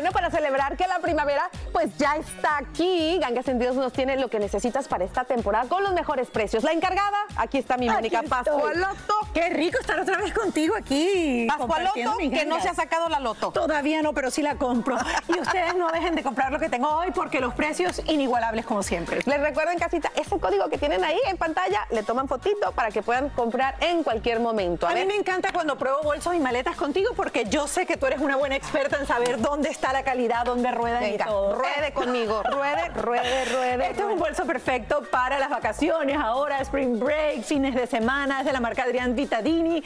Bueno, para celebrar que la primavera pues ya está aquí, Ganga Sentidos nos tiene lo que necesitas para esta temporada con los mejores precios. La encargada, aquí está mi Mónica Pascualoto. Qué rico estar otra vez contigo aquí. Pascualoto, que no se ha sacado la loto. Todavía no, pero sí la compro. y ustedes no dejen de comprar lo que tengo hoy porque los precios inigualables como siempre. Les recuerdo en casita, ese código que tienen ahí en pantalla, le toman fotito para que puedan comprar en cualquier momento. A, mí me encanta cuando pruebo bolsos y maletas contigo porque yo sé que tú eres una buena experta en saber dónde está la calidad, dónde ruedan y todo. Ruede conmigo, ruede, ruede, ruede. Este es un bolso perfecto para las vacaciones, ahora spring break, fines de semana, es de la marca Adrián Vitadini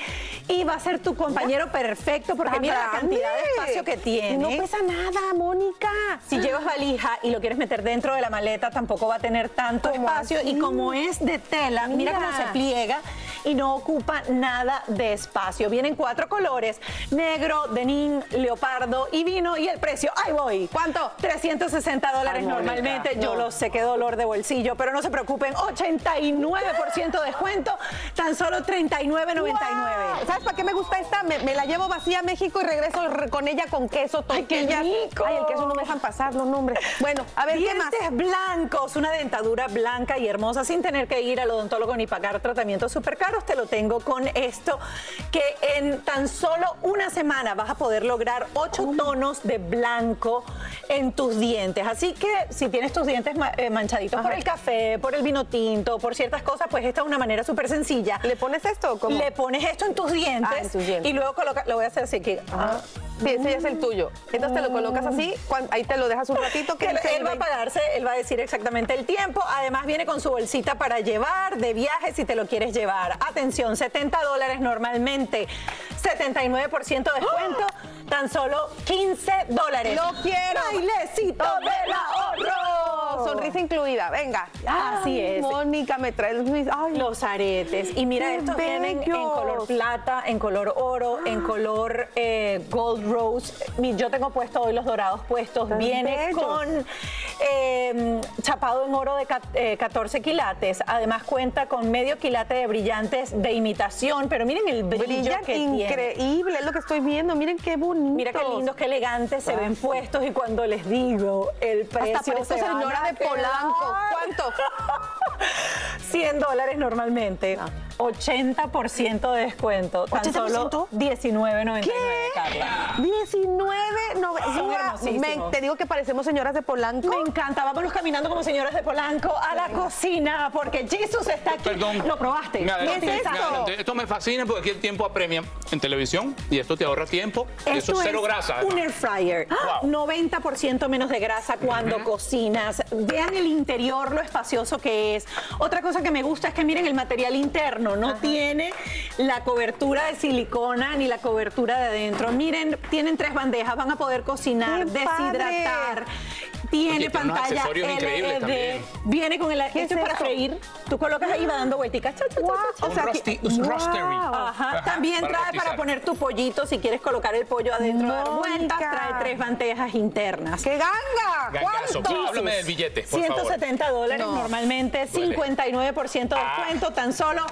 y va a ser tu compañero perfecto porque mira la cantidad de espacio que tiene. No pesa nada, Mónica. Si llevas valija y lo quieres meter dentro de la maleta, tampoco va a tener tanto espacio y como es de tela, mira. mira cómo se pliega y no ocupa nada de espacio. Vienen cuatro colores, negro, denim, leopardo y vino y el precio, ahí voy. ¿Cuánto? 360 dólares normalmente. Yo lo sé, qué dolor de bolsillo, pero no se preocupen, 89% de descuento, tan solo 39.99. ¿Sabes para qué me gusta esta? Me, la llevo vacía a México y regreso con ella con queso, tortilla. Ay, qué rico. Ay, el queso no me dejan pasar los nombres. Bueno, a ver, ¿qué más? blancos, una dentadura blanca y hermosa sin tener que ir al odontólogo ni pagar tratamientos súper caros. Te lo tengo con esto, que en tan solo una semana vas a poder lograr ocho tonos de blanco en tus dientes. Así que si tienes tus dientes eh, manchaditos por el café, por el vino tinto, por ciertas cosas, pues esta es una manera súper sencilla. ¿Le pones esto? ¿Cómo? Le pones esto en tus dientes, ah, en tus dientes. y luego coloca, lo voy a hacer así que... Ah. Sí, ese ya es el tuyo. Entonces te lo colocas así, ahí te lo dejas un ratito. Que él, va a pagarse, él va a decir exactamente el tiempo. Además viene con su bolsita para llevar de viaje si te lo quieres llevar. Atención, 70 dólares normalmente, 79% de descuento, tan solo 15 dólares. ¡Lo quiero! ¡Bailecito del ahorro! Sonrisa incluida, venga. Así es. Mónica, me trae los aretes. Y mira, estos vienen en color plata, en color oro, en color eh, gold rose. Yo tengo puesto hoy los dorados puestos. Viene con em, chapado en oro de 14 eh, quilates. Además cuenta con medio quilate de brillantes de imitación. Pero miren el brillo que increíble, es lo que estoy viendo. Miren qué bonito. Mira qué lindos, qué elegantes se ven puestos. Y cuando les digo el precio Hasta parece señora de Polanco. ¿Cuánto? 100 dólares normalmente. 80% de descuento. Tan solo 19.99, Carla. 19.99. Te digo que parecemos señoras de Polanco. Me encanta. Vámonos caminando como señoras de Polanco a la cocina porque Jesus está aquí. Perdón. ¿Lo probaste? ¿Qué es esto? esto me fascina porque aquí el tiempo apremia en televisión y esto te ahorra tiempo. eso es cero grasa. Un air fryer. 90% menos de grasa cuando cocinas. Vean el interior, lo espacioso que es. Otra cosa que me gusta es que miren el material interno. No tiene la cobertura de silicona ni la cobertura de adentro. Miren, tienen tres bandejas, van a poder cocinar, deshidratar tiene pantalla LED, viene con el esto para freír. Tú colocas ahí va dando vuelticas. o sea. Ajá. También trae para poner tu pollito si quieres colocar el pollo adentro de dar vueltas. Trae tres bandejas internas. ¡Qué ganga! ¿Cuánto? Háblame del billete, por 170 dólares normalmente, 59% de ah. descuento, tan solo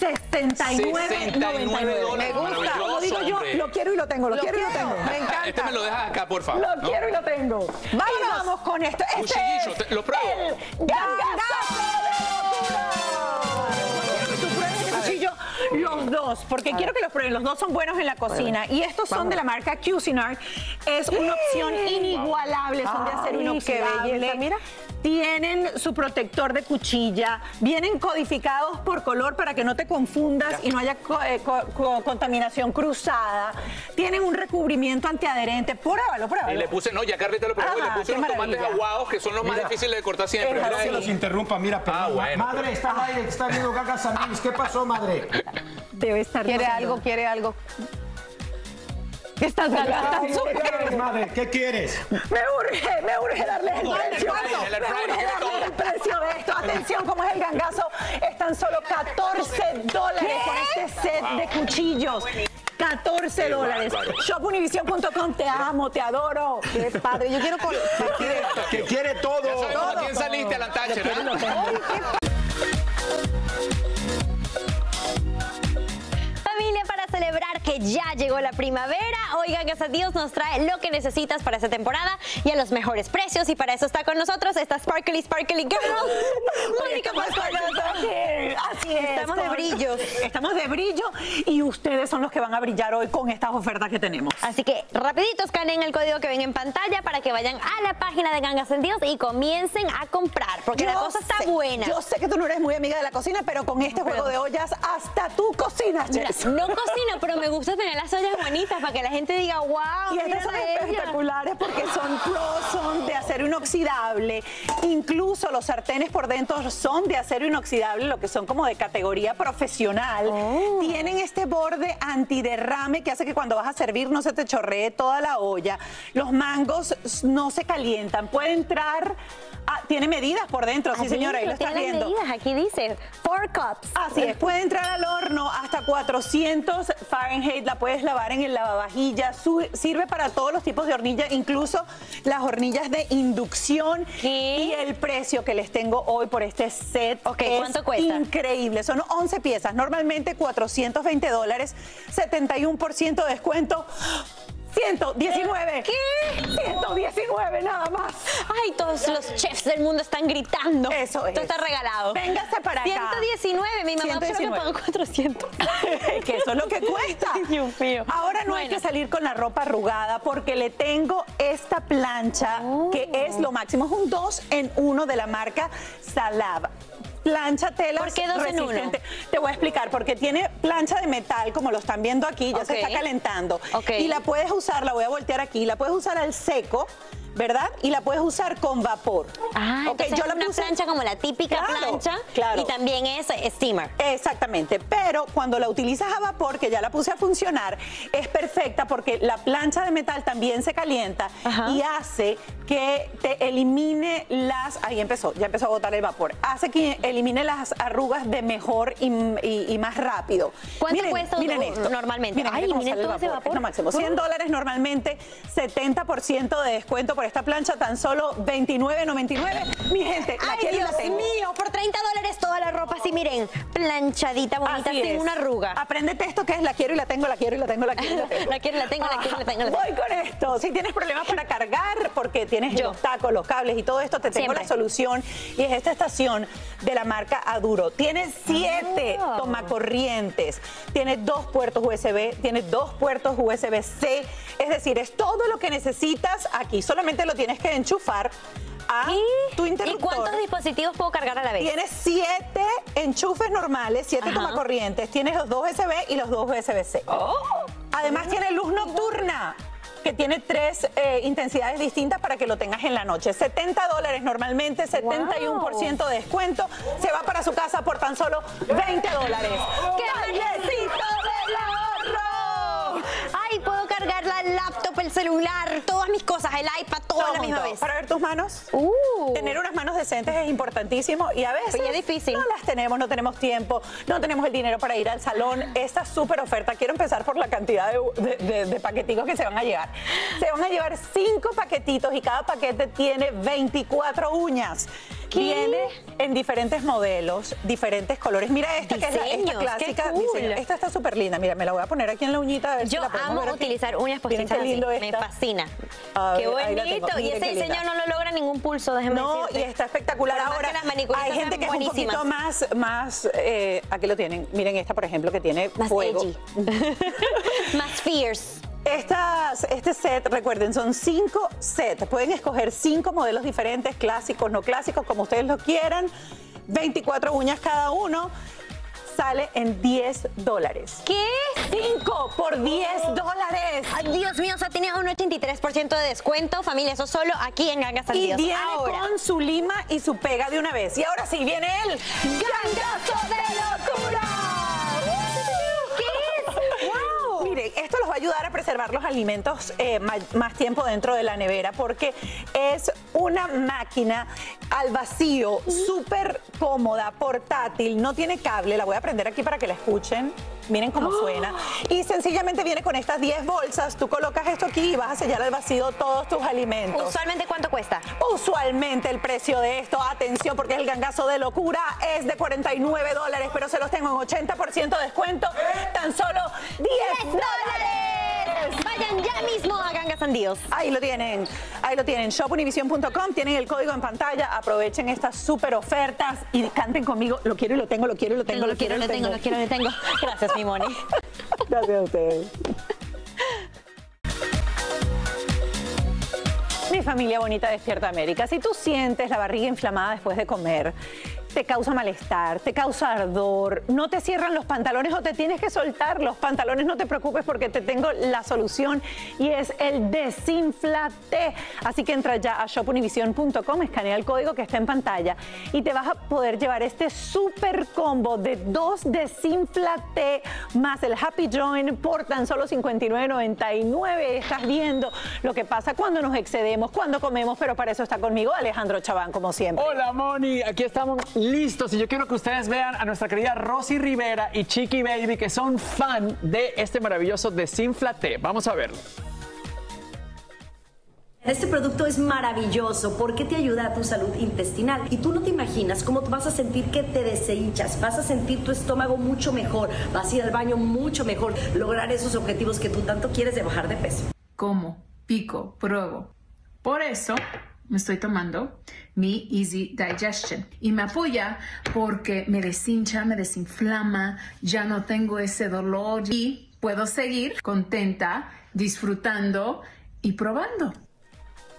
69.99. Me gusta. Yo, lo quiero y lo tengo, lo, quiero, y lo tengo. Me encanta. Este me lo dejas acá, por favor. Lo quiero y lo tengo. Vamos con esto. Este es lo pruebo. El los dos, porque quiero que los prueben. Los dos son buenos en la cocina. Y estos son de la marca Cuisinart. Es una opción inigualable, son de acero inoxidable. Mira tienen su protector de cuchilla, vienen codificados por color para que no te confundas y no haya eh, contaminación cruzada, tienen un recubrimiento antiadherente, pruébalo, pruébalo. Y le puse, no, ya Carlita lo probó, y le puse unos tomates aguados que son los más difíciles de cortar siempre. No se los interrumpa, mira, ah, Madre, está, ahí, está viendo Gaga ¿qué pasó, madre? Debe estar Quiere algo, quiere algo. ¿Qué estás ganando? madre? ¿Qué quieres? Me urge, me urge darles el precio. Me urge darles el precio de esto. Atención, como es el gangazo, están solo 14 dólares con este set de cuchillos. 14 dólares. Shopunivision.com, te amo, te adoro. Qué padre. Yo quiero compartir esto. Que quiere todo. Ya sabemos a quién saliste a la tacha, celebrar que ya llegó la primavera, oigan, gracias a Dios nos trae lo que necesitas para esta temporada y a los mejores precios. Y para eso está con nosotros esta Sparkly Sparkly Girl, Mónica Así es. Estamos de brillo. Estamos de brillo y ustedes son los que van a brillar hoy con estas ofertas que tenemos. Así que rapidito escaneen el código que ven en pantalla para que vayan a la página de Gangas Sentidos y comiencen a comprar, porque la cosa está buena. Yo sé que tú no eres muy amiga de la cocina, pero con este juego de ollas hasta tú cocinas, no cocino, pero me gusta tener las ollas bonitas para que la gente diga, wow. Y estas son espectaculares porque son son de acero inoxidable. Incluso los sartenes por dentro son de acero inoxidable, lo que son como de categoría profesional. Oh. Tienen este borde antiderrame que hace que cuando vas a servir no se te chorree toda la olla. Los mangos no se calientan. Puede entrar Ah, tiene medidas por dentro, sí señora, ahí lo está viendo. medidas, aquí dice four cups. Así es, puede entrar al horno hasta 400 Fahrenheit, la puedes lavar en el lavavajillas, sirve para todos los tipos de hornillas, incluso las hornillas de inducción. Y el precio que les tengo hoy por este set Ok, ¿cuánto cuesta? increíble, son 11 piezas, normalmente 420 dólares, 71% de descuento. 119. ¿Qué? 119 nada más. Ay, todos los chefs del mundo están gritando. Eso es. Todo está regalado. Véngase para acá. 119. Mi mamá que pagó 400. que eso es lo que cuesta. Dios mío. Ahora no hay que salir con la ropa arrugada porque le tengo esta plancha que es lo máximo. Es un 2 en 1 de la marca Salab plancha tela ¿Por qué dos en uno? Te voy a explicar, porque tiene plancha de metal, como lo están viendo aquí, ya se está calentando. Y la puedes usar, la voy a voltear aquí, la puedes usar al seco ¿verdad? Y la puedes usar con vapor. Ah, okay, yo la una plancha como la típica plancha claro. y también es steamer. Exactamente, pero cuando la utilizas a vapor, que ya la puse a funcionar, es perfecta porque la plancha de metal también se calienta y hace que te elimine las, ahí empezó, ya empezó a botar el vapor, hace que elimine las arrugas de mejor y, más rápido. ¿Cuánto cuesta miren esto. normalmente? Miren, Ay, miren todo ese vapor. máximo, 100 dólares normalmente, 70% de descuento por esta plancha tan solo $29.99. Mi gente, la Ay, Dios mío, por 30 dólares toda la ropa así, miren, planchadita, bonita, sin una arruga. Apréndete esto que es la quiero y la tengo, la quiero y la tengo, la quiero y la tengo. la quiero y la tengo, la quiero y la tengo. Voy con esto. Si tienes problemas para cargar, porque tienes los tacos, los cables y todo esto, te tengo la solución. Y es esta estación de la marca Aduro. Tiene siete oh. tomacorrientes, tiene dos puertos USB, tiene dos puertos USB-C. Es decir, es todo lo que necesitas aquí. Solamente lo tienes que enchufar a tu interruptor. ¿Y cuántos dispositivos puedo cargar a la vez? Tienes siete enchufes normales, siete tomacorrientes. Tienes los dos USB y los dos USB-C. Oh. Además tiene luz nocturna que tiene tres eh, intensidades distintas para que lo tengas en la noche. 70 dólares normalmente, 71% de descuento. Se va para su casa por tan solo 20 dólares. El celular, todas mis cosas, el iPad, todo, a la misma vez. Para ver tus manos. Uh. Tener unas manos decentes es importantísimo y a veces es difícil. no las tenemos, no tenemos tiempo, no tenemos el dinero para ir al salón. Esta súper oferta, quiero empezar por la cantidad de, paquetitos que se van a llevar. Se van a llevar cinco paquetitos y cada paquete tiene 24 uñas. Viene en diferentes modelos, diferentes colores. Mira esta que es la, esta clásica. Esta está súper linda. Mira, me la voy a poner aquí en la uñita a ver Yo si la amo utilizar uñas postizas así. Me fascina. qué bonito. Y ese diseño no lo logra ningún pulso, déjeme No, y está espectacular. Ahora, hay gente que es un poquito más, más eh, aquí lo tienen. Miren esta, por ejemplo, que tiene más fuego. más fierce. Estas, este set, recuerden, son cinco sets. Pueden escoger cinco modelos diferentes, clásicos, no clásicos, como ustedes lo quieran. 24 uñas cada uno. Sale en 10 dólares. ¿Qué? 5 por 10 dólares. Ay, Dios mío, o sea, tiene un 83% de descuento, familia. Eso solo aquí en Gangas Y viene con su lima y su pega de una vez. Y ahora sí, viene el Gangazo de locura. Esto los va a ayudar a preservar los alimentos eh, más, tiempo dentro de la nevera porque es una máquina al vacío, súper cómoda, portátil, no tiene cable. La voy a prender aquí para que la escuchen. Miren cómo suena. Y sencillamente viene con estas 10 bolsas, tú colocas esto aquí y vas a sellar al vacío todos tus alimentos. ¿Usualmente cuánto cuesta? Usualmente el precio de esto, atención porque es el gangazo de locura, es de 49 dólares, pero se los tengo en 80% de descuento, tan solo 10 dólares. Vayan ya mismo a Gangas Sandíos. Ahí lo tienen, ahí lo tienen, shopunivision.com, tienen el código en pantalla, aprovechen estas súper ofertas y canten conmigo, lo quiero y lo tengo, lo quiero y lo tengo, lo, quiero y lo tengo. Lo quiero y lo tengo. Gracias, mi Moni. Gracias a ustedes. Mi familia bonita despierta América. Si tú sientes la barriga inflamada después de comer, te causa malestar, te causa ardor, no te cierran los pantalones o te tienes que soltar los pantalones, no te preocupes porque te tengo la solución y es el desinflate. Así que entra ya a shopunivision.com, escanea el código que está en pantalla y te vas a poder llevar este super combo de dos desinflate más el Happy Join por tan solo $59.99. Estás viendo lo que pasa cuando nos excedemos, cuando comemos, pero para eso está conmigo Alejandro Chaván, como siempre. Hola, Moni, aquí estamos listos y yo quiero que ustedes vean a nuestra querida Rosy Rivera y Chiqui Baby que son fan de este maravilloso Desinflate. Vamos a verlo. Este producto es maravilloso porque te ayuda a tu salud intestinal y tú no te imaginas cómo vas a sentir que te deshinchas, vas a sentir tu estómago mucho mejor, vas a ir al baño mucho mejor, lograr esos objetivos que tú tanto quieres de bajar de peso. Como, pico, pruebo. Por eso me estoy tomando mi Easy Digestion y me apoya porque me deshincha, me desinflama, ya no tengo ese dolor y puedo seguir contenta, disfrutando y probando.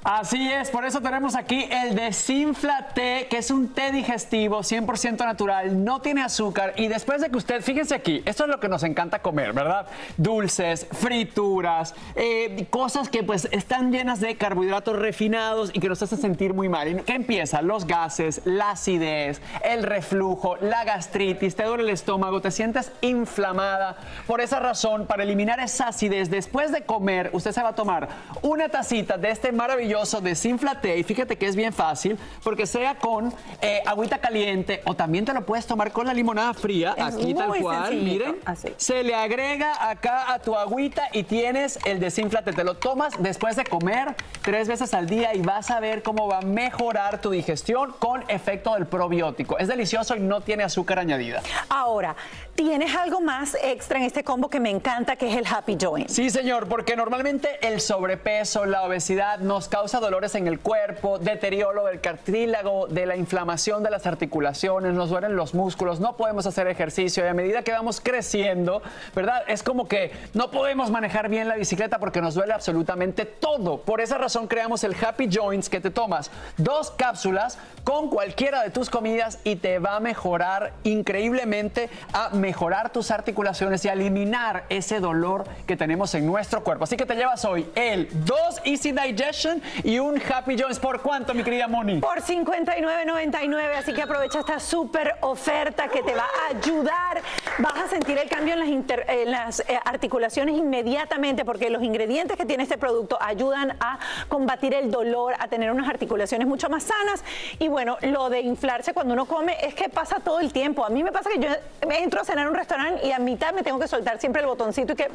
Así es, por eso tenemos aquí el Desinfla Té, que es un té digestivo 100% natural, no tiene azúcar y después de que usted, fíjense aquí, esto es lo que nos encanta comer, ¿verdad? Dulces, frituras, eh, cosas que pues están llenas de carbohidratos refinados y que nos hacen sentir muy mal. ¿Y ¿Qué empieza? Los gases, la acidez, el reflujo, la gastritis, te duele el estómago, te sientes inflamada. Por esa razón, para eliminar esa acidez, después de comer, usted se va a tomar una tacita de este maravilloso desinflate y fíjate que es bien fácil porque sea con eh, agüita caliente o también te lo puedes tomar con la limonada fría, aquí tal cual, miren. Se le agrega acá a tu agüita y tienes el desinflate. Te lo tomas después de comer tres veces al día y vas a ver cómo va a mejorar tu digestión con efecto del probiótico. Es delicioso y no tiene azúcar añadida. Ahora, tienes algo más extra en este combo que me encanta, que es el Happy Joint. Sí, señor, porque normalmente el sobrepeso, la obesidad nos causa dolores en el cuerpo, deterioro del cartílago, de la inflamación de las articulaciones, nos duelen los músculos, no podemos hacer ejercicio y a medida que vamos creciendo, ¿verdad? Es como que no podemos manejar bien la bicicleta porque nos duele absolutamente todo. Por esa razón creamos el Happy Joints que te tomas dos cápsulas con cualquiera de tus comidas y te va a mejorar increíblemente a mejorar tus articulaciones y eliminar ese dolor que tenemos en nuestro cuerpo. Así que te llevas hoy el 2 Easy Digestion y un Happy Jones. ¿Por cuánto, mi querida Moni? Por 59.99, así que aprovecha esta súper oferta que te va a ayudar. Vas a sentir el cambio en las, eh, articulaciones inmediatamente porque los ingredientes que tiene este producto ayudan a combatir el dolor, a tener unas articulaciones mucho más sanas. Y bueno, lo de inflarse cuando uno come es que pasa todo el tiempo. A mí me pasa que yo entro a cenar en un restaurante y a mitad me tengo que soltar siempre el botoncito y que...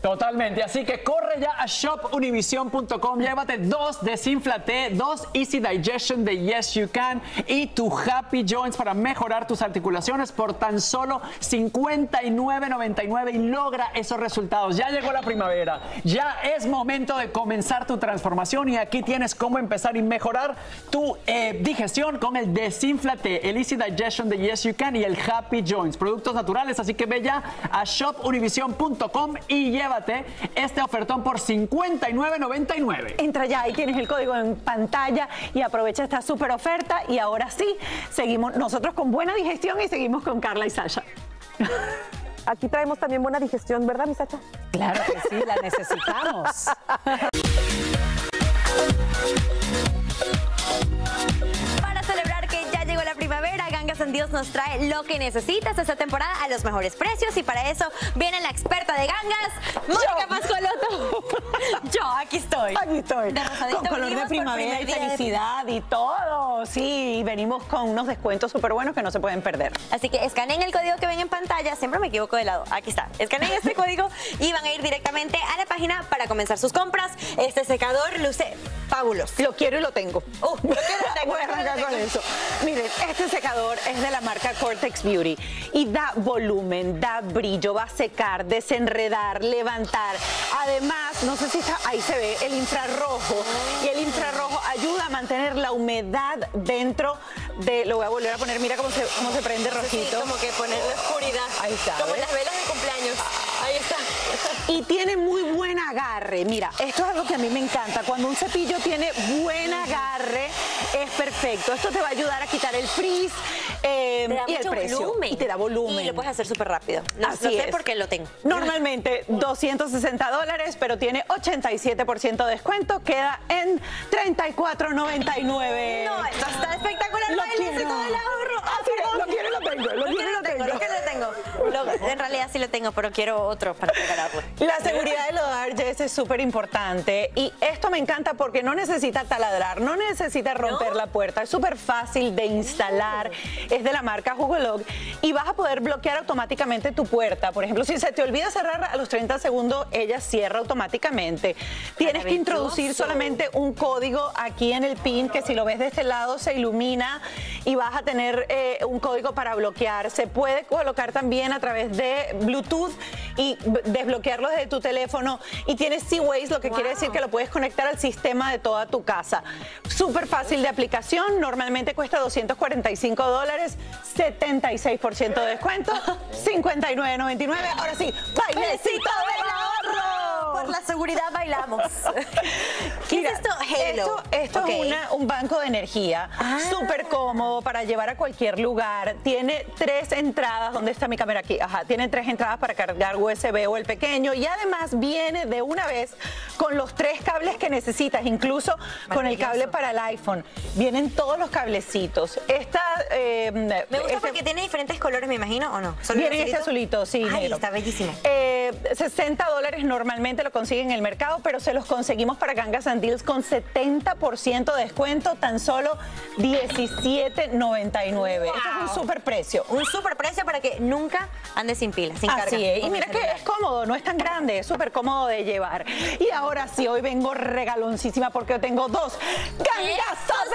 Totalmente, así que corre ya a shopunivision.com, llévate dos Desinflate, dos Easy Digestion de Yes You Can y tu Happy Joints para mejorar tus articulaciones por tan solo $59.99 y logra esos resultados. Ya llegó la primavera, ya es momento de comenzar tu transformación y aquí tienes cómo empezar y mejorar tu eh, digestión con el Desinflate, el Easy Digestion de Yes You Can y el Happy Joints, productos naturales, así que ve ya a shopunivision.com y llévate este ofertón por $59.99. Entra ya ahí tienes el código en pantalla y aprovecha esta súper oferta. Y ahora sí, seguimos nosotros con buena digestión y seguimos con Carla y Sasha. Aquí traemos también buena digestión, ¿verdad, mi Sasha? Claro que sí, la necesitamos. Primavera, Gangas Dios nos trae lo que necesitas esta temporada a los mejores precios y para eso viene la experta de gangas, Mónica Pascualoto. Yo, aquí estoy. Aquí estoy. Con color de primavera y felicidad y todo. Sí, venimos con unos descuentos súper buenos que no se pueden perder. Así que escaneen el código que ven en pantalla. Siempre me equivoco de lado. Aquí está. Escaneen este código y van a ir directamente a la página para comenzar sus compras. Este secador luce fabuloso. Lo quiero y lo tengo. Uh, lo quiero y lo tengo. Voy a arrancar con eso. Miren, este secador es de la marca Cortex Beauty y da volumen, da brillo, va a secar, desenredar, levantar. Además, no sé si está, ahí se ve el infrarrojo y el infrarrojo ayuda a mantener la humedad dentro de, lo voy a volver a poner, mira cómo se, cómo se prende rojito. como que poner la oscuridad. Ahí está. Como las velas de cumpleaños. Y tiene muy buen agarre. Mira, esto es algo que a mí me encanta. Cuando un cepillo tiene buen agarre, es perfecto. Esto te va a ayudar a quitar el frizz eh, Te da y el precio. volumen. Y te da volumen. Y lo puedes hacer súper rápido. No, Así no sé es. por qué lo tengo. Normalmente 260 dólares, pero tiene 87% de descuento. Queda en 34.99. No, esto está espectacular. Lo el quiero. necesito del ahorro. Ah, Así es, perdón. lo quiero Lo- en realidad sí lo tengo, pero quiero otro para regalarlo. La seguridad del hogar, Jess, es súper importante. Y esto me encanta porque no necesita taladrar, no necesita romper la puerta. Es súper fácil de instalar. Es de la marca Jugolog. Y vas a poder bloquear automáticamente tu puerta. Por ejemplo, si se te olvida cerrar a los 30 segundos, ella cierra automáticamente. Tienes que introducir solamente un código aquí en el pin que si lo ves de este lado se ilumina y vas a tener eh, un código para bloquear. Se puede colocar también a través de Bluetooth y desbloquearlo desde tu teléfono. Y tienes C-Ways, lo que quiere decir que lo puedes conectar al sistema de toda tu casa. Súper fácil de aplicación, normalmente cuesta 245 dólares, 76% de descuento, 59.99. Ahora sí, bailecito del ahorro. Por la seguridad bailamos. ¿Qué Mira, es esto? Halo. Esto, es una- un banco de energía Ah. súper cómodo para llevar a cualquier lugar. Tiene tres entradas. ¿Dónde está mi cámara aquí? Ajá, tiene tres entradas para cargar USB o el pequeño y además viene de una vez con los tres cables que necesitas, incluso con el cable para el iPhone. Vienen todos los cablecitos. Esta, eh, Me gusta este- porque tiene diferentes colores, me imagino, ¿o no? ¿Solo Viene este azulito, sí, Ay, negro. está bellísimo. Eh, 60 dólares normalmente lo consiguen en el mercado, pero se los conseguimos para Gangas and Deals con 70% de descuento, tan solo 17.99. Esto es un super precio. Un super precio para que nunca ande sin pila, sin carga. Así es. Y mira que es cómodo, no es tan grande, es súper cómodo de llevar. Y ahora sí, hoy vengo regaloncísima porque tengo dos gangazos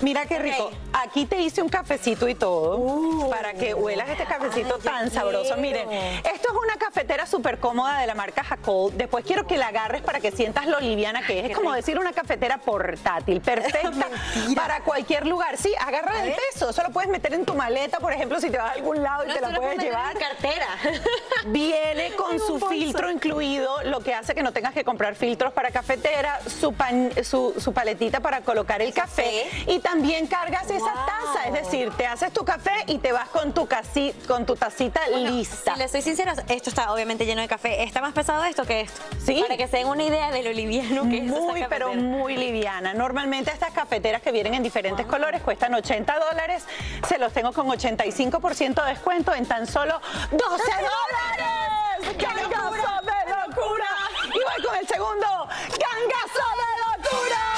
Mira qué rico. Aquí te hice un cafecito y todo para que huelas este cafecito Uh. Ay, tan sabroso. quiero. Miren, esto es una cafetera súper cómoda de la marca Jacob. Después quiero que la agarres para que sientas lo liviana que es. Es como decir una cafetera portátil, perfecta para cualquier lugar. Sí, agarra el peso. Eso lo puedes meter en tu maleta, por ejemplo, si te vas a algún lado y No, te la puedes en llevar. mi cartera. Viene con su filtro incluido, lo que hace que no tengas que comprar filtros para cafetera, su, pan- su, su paletita para colocar el café y también cargas esa taza, es decir, te haces tu café y te vas con tu, casi, con tu tacita lista. Si les soy sincera, esto está obviamente lleno de café. ¿Está más pesado esto que esto? Sí. Para que se den una idea de lo liviano que es esta Muy, pero muy liviana. Normalmente estas cafeteras que vienen en diferentes colores cuestan 80 dólares. Se los tengo con 85% de descuento en tan solo 12 dólares. ¡Gangazo de locura! Y voy con el segundo. ¡Gangazo de locura!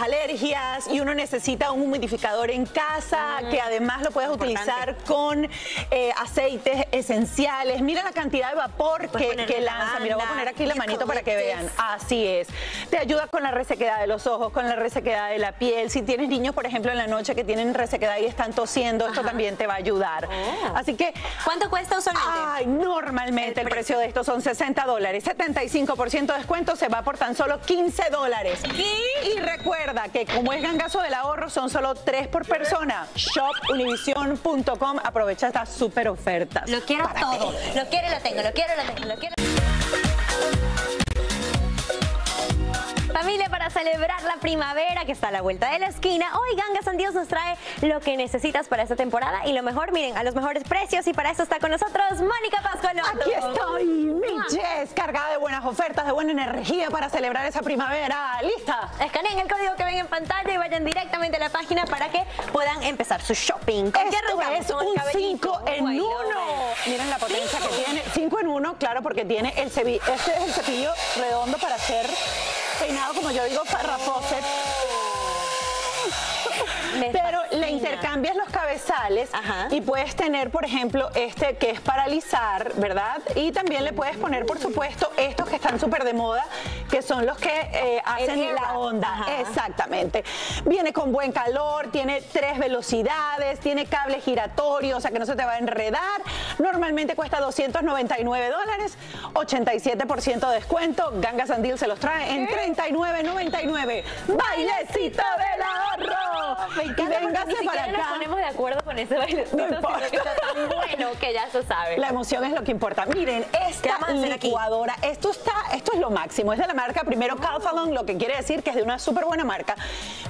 Las alergias y uno necesita un humidificador en casa que además lo puedes utilizar con eh, aceites esenciales. Mira la cantidad de vapor que, lanza. Mira, voy a poner aquí la manito para que vean. Así es. Te ayuda con la resequedad de los ojos, con la resequedad de la piel. Si tienes niños, por ejemplo, en la noche que tienen resequedad y están tosiendo, esto también te va a ayudar. Así que ¿Cuánto cuesta usualmente? Ay, normalmente el, precio de estos son 60 dólares. 75% de descuento se va por tan solo 15 dólares. Y recuerda que como es gangazo del ahorro, son solo 3 por persona. Shopunivision.com. Aprovecha estas super ofertas. Lo quiero todo. ti. Lo quiero y lo tengo. Lo quiero y lo tengo. Lo quiero. Familia, para celebrar la primavera que está a la vuelta de la esquina, hoy Ganga Sandios nos trae lo que necesitas para esta temporada y lo mejor, miren, a los mejores precios y para eso está con nosotros Mónica Pascual. Aquí estoy, mi Jess, cargada de buenas ofertas, de buena energía para celebrar esa primavera. ¿Lista? Escaneen el código que ven en pantalla y vayan directamente a la página para que puedan empezar su shopping. Esto es un 5 en 1. Miren la potencia que tiene. 5 en 1, claro, porque tiene el cepillo. Este es el cepillo redondo para hacer peinado, como yo digo, para le intercambias los cabezales y puedes tener, por ejemplo, este que es para alisar, ¿verdad? Y también le puedes poner, por supuesto, estos que están súper de moda, que son los que eh, hacen la onda. Exactamente. Viene con buen calor, tiene tres velocidades, tiene cable giratorio, o sea que no se te va a enredar. Normalmente cuesta 299 dólares, 87% de descuento. Ganga Sandil se los trae en 39.99. ¡Bailecito del ahorro! Me encanta ni para acá. Nos ponemos de acuerdo con ese baile. No importa. que está tan bueno que ya se sabe. La emoción es lo que importa. Miren, esta licuadora, esto está, esto es lo máximo. Es de la marca primero Calphalon, lo que quiere decir que es de una súper buena marca.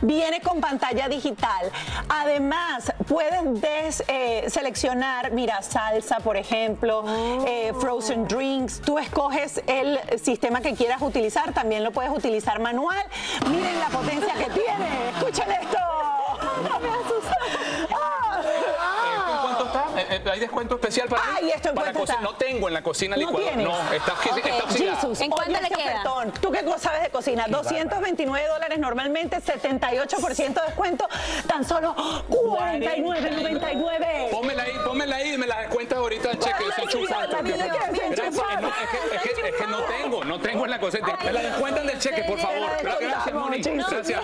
Viene con pantalla digital. Además, puedes eh, seleccionar, mira, salsa, por ejemplo, eh, frozen drinks. Tú escoges el sistema que quieras utilizar. También lo puedes utilizar manual. Miren la potencia que tiene. Escuchen esto. Me asusta. ¿Cuánto está? Eh, eh, ¿Hay descuento especial para Ay, esto en para está. No tengo en la cocina ¿No licuadora. Tienes? No, está, okay. está Jesus. ¿En cuánto le queda? ¿Tú qué sabes de cocina? 229 dólares normalmente, 78% de descuento, tan solo 49.99. Pónmela ahí, pónmela ahí y me la descuentas ahorita el cheque. Yo soy chufado. Es que no tengo, no tengo en la cocina. Me la descuentan del cheque, por favor. Gracias, Moni. Gracias.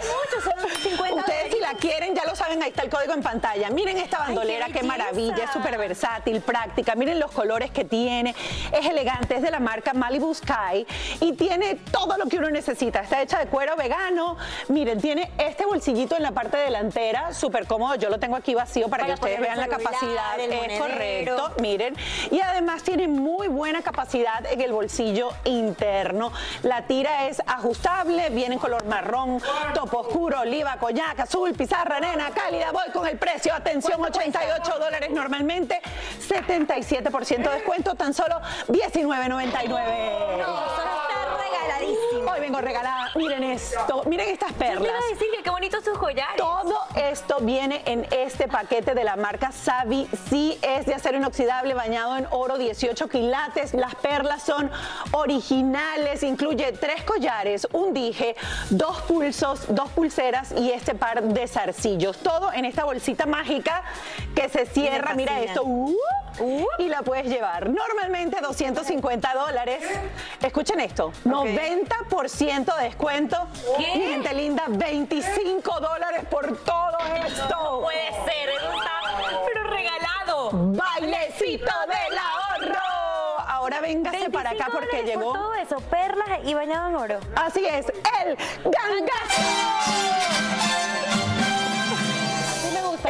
Ustedes si la quieren, ya lo saben, ahí está el código en pantalla. Miren esta bandolera, qué maravilla, es súper versátil, práctica. Miren los colores que tiene. Es elegante, es de la marca Malibu Sky y tiene todo lo que uno necesita. Está hecha de cuero vegano. Miren, tiene este bolsillito en la parte delantera, súper cómodo. Yo lo tengo aquí vacío para, que ustedes vean la capacidad. Es correcto, miren. Y además tiene muy buena capacidad en el bolsillo interno. La tira es ajustable, viene en color marrón, topo oscuro, oliva, collac, azul, pizarra, nena, cálida. Voy con el precio. Atención, 88 dólares normalmente, 77% de descuento, tan solo 19.99. Hoy vengo regalada. Miren esto. Miren estas perlas. Yo te decir que qué bonitos sus collares. Todo esto viene en este paquete de la marca Savi. Sí es de acero inoxidable bañado en oro 18 quilates. Las perlas son originales. Incluye tres collares, un dije, dos pulsos, dos pulseras y este par de zarcillos. Todo en esta bolsita mágica que se cierra. Mira esto. Uh, uh. y la puedes llevar. Normalmente 250 dólares. Escuchen esto. 90% de descuento. ¿Qué? gente linda, 25 dólares por todo esto. No puede ser, pero regalado. Bailecito del ahorro. Ahora véngase para acá porque llegó. todo eso, perlas y bañado en oro. Así es, el gangazo.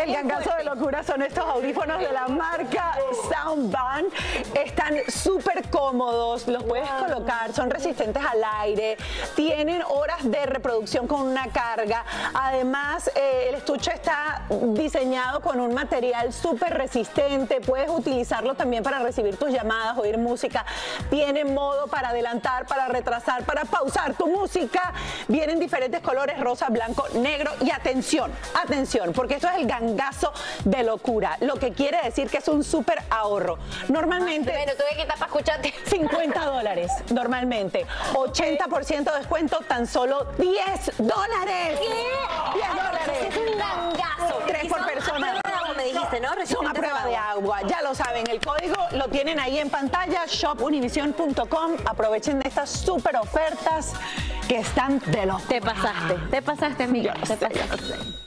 El gangazo de locura son estos audífonos de la marca Soundband. Están súper cómodos, los puedes colocar, son resistentes al aire, tienen horas de reproducción con una carga. Además, eh, el estuche está diseñado con un material súper resistente. Puedes utilizarlo también para recibir tus llamadas, oír música. Tiene modo para adelantar, para retrasar, para pausar tu música. Vienen diferentes colores, rosa, blanco, negro. Y atención, atención, porque esto es el gangazo gaso de locura, lo que quiere decir que es un súper ahorro. Normalmente... Bueno, tuve que estar para escucharte. 50 dólares, normalmente. 80% de descuento, tan solo 10 dólares. ¿Qué? 10 dólares. Es un gangazo. Tres por persona. me dijiste, ¿no? Son a prueba de agua. Ya lo saben, el código lo tienen ahí en pantalla, shopunivision.com. Aprovechen estas súper ofertas que están de los... Te pasaste, te pasaste, amiga. Te pasaste.